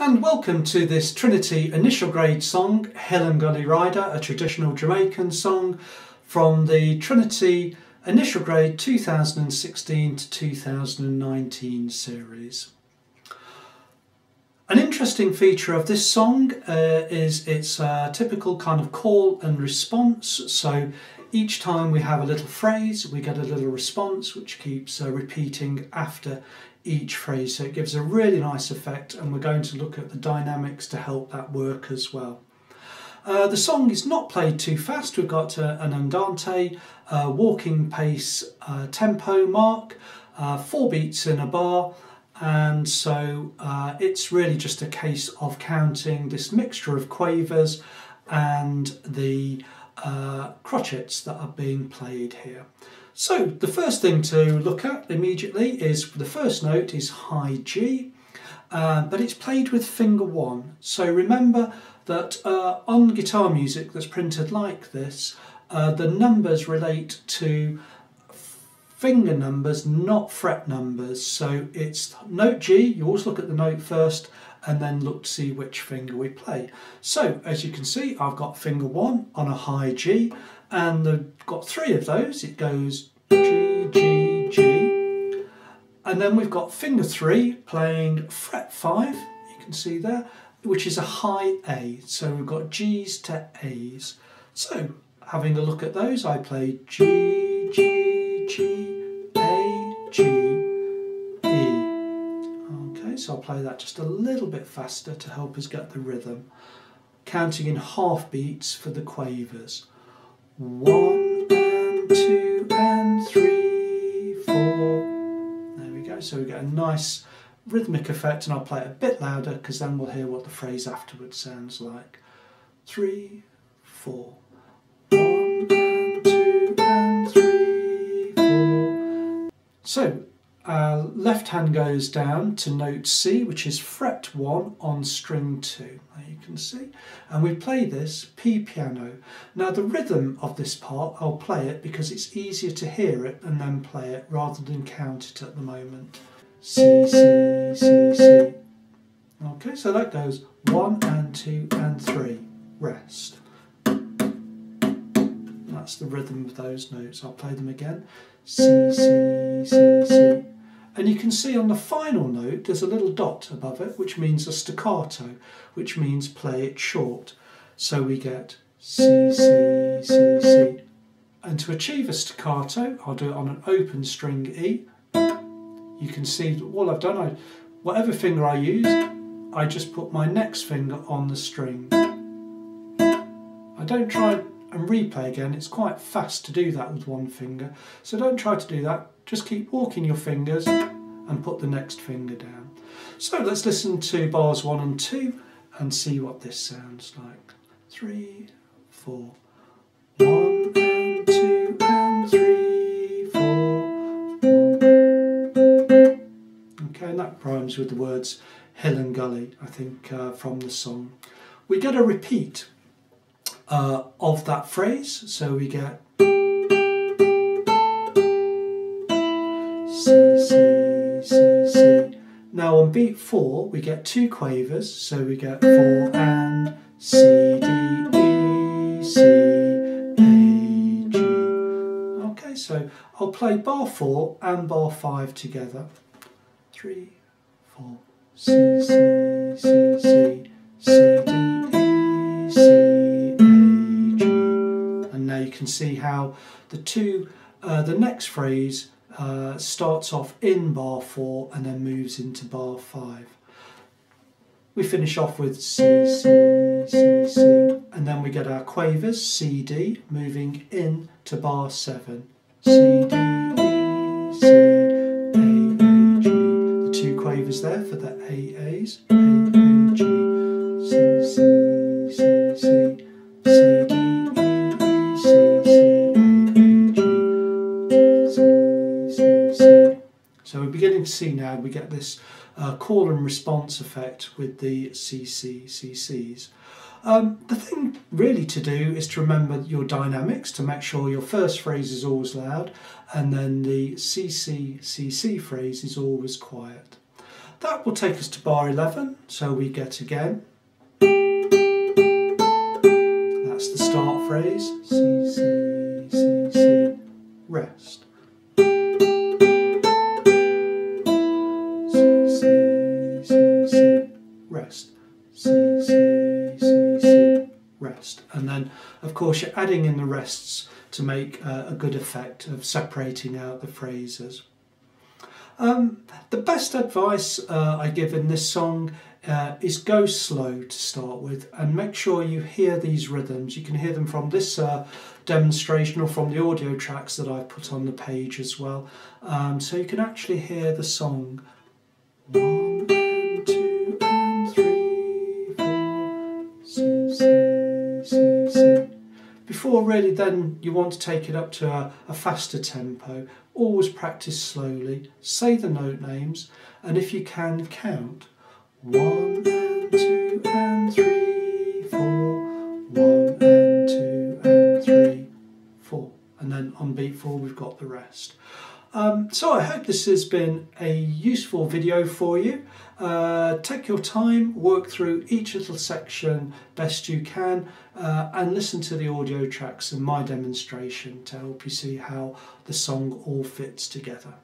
And welcome to this Trinity initial grade song, and Gully Rider, a traditional Jamaican song from the Trinity initial grade 2016 to 2019 series. An interesting feature of this song uh, is its uh, typical kind of call and response. So each time we have a little phrase, we get a little response which keeps uh, repeating after each phrase. So it gives a really nice effect, and we're going to look at the dynamics to help that work as well. Uh, the song is not played too fast. We've got uh, an andante, uh, walking pace uh, tempo mark, uh, four beats in a bar, and so uh, it's really just a case of counting this mixture of quavers and the crotchets that are being played here. So the first thing to look at immediately is the first note is high G, uh, but it's played with finger one. So remember that uh, on guitar music that's printed like this, uh, the numbers relate to finger numbers, not fret numbers. So it's note G, you always look at the note first and then look to see which finger we play. So as you can see, I've got finger one on a high G and I've got three of those. It goes G, G, G. And then we've got finger three playing fret five, you can see there, which is a high A. So we've got G's to A's. So having a look at those, I play G, G, G, So I'll play that just a little bit faster to help us get the rhythm. Counting in half beats for the quavers. One and two and three, four. There we go. So we get a nice rhythmic effect, and I'll play it a bit louder because then we'll hear what the phrase afterwards sounds like. Three, four. One and two and three, four. So uh, left hand goes down to note C, which is fret 1 on string 2. There you can see. And we play this P piano. Now the rhythm of this part, I'll play it because it's easier to hear it and then play it rather than count it at the moment. C, C, C, C. Okay, so that goes 1 and 2 and 3. Rest. That's the rhythm of those notes. I'll play them again. C, C, C, C. And you can see on the final note there's a little dot above it which means a staccato, which means play it short. So we get C, C, C, C. And to achieve a staccato, I'll do it on an open string E. You can see that all I've done, I, whatever finger I use, I just put my next finger on the string. I don't try and replay again, it's quite fast to do that with one finger. So don't try to do that, just keep walking your fingers and put the next finger down. So let's listen to bars one and two and see what this sounds like. Three, four, one and two and three, four. Okay, and that rhymes with the words hill and gully, I think, uh, from the song. We get a repeat uh, of that phrase, so we get beat four, we get two quavers, so we get four and C, D, E, C, A, G. Okay, so I'll play bar four and bar five together. Three, four, C, C, C, C, C, D, E, C, A, G. And now you can see how the two, uh, the next phrase uh, starts off in bar 4 and then moves into bar 5. We finish off with C, C, C, C, and then we get our quavers, C, D, moving in to bar 7. C, D, E, C, A, A, G. The two quavers there for the A, A's, beginning to see now we get this uh, call and response effect with the CC, CCs. Um, the thing really to do is to remember your dynamics to make sure your first phrase is always loud and then the CC, CC phrase is always quiet. that will take us to bar 11, so we get again. That's the start phrase, C, C, C, C, rest. Rest. C, C, C, C, rest. And then, of course, you're adding in the rests to make uh, a good effect of separating out the phrases. Um, the best advice uh, I give in this song uh, is go slow to start with and make sure you hear these rhythms. You can hear them from this uh, demonstration or from the audio tracks that I've put on the page as well. Um, so you can actually hear the song. Before really then you want to take it up to a, a faster tempo always practice slowly, say the note names, and if you can, count. One and two and three, four, one and two and three, four. And then on beat four, we've got the rest. Um, so I hope this has been a useful video for you. Uh, take your time, work through each little section best you can uh, and listen to the audio tracks and my demonstration to help you see how the song all fits together.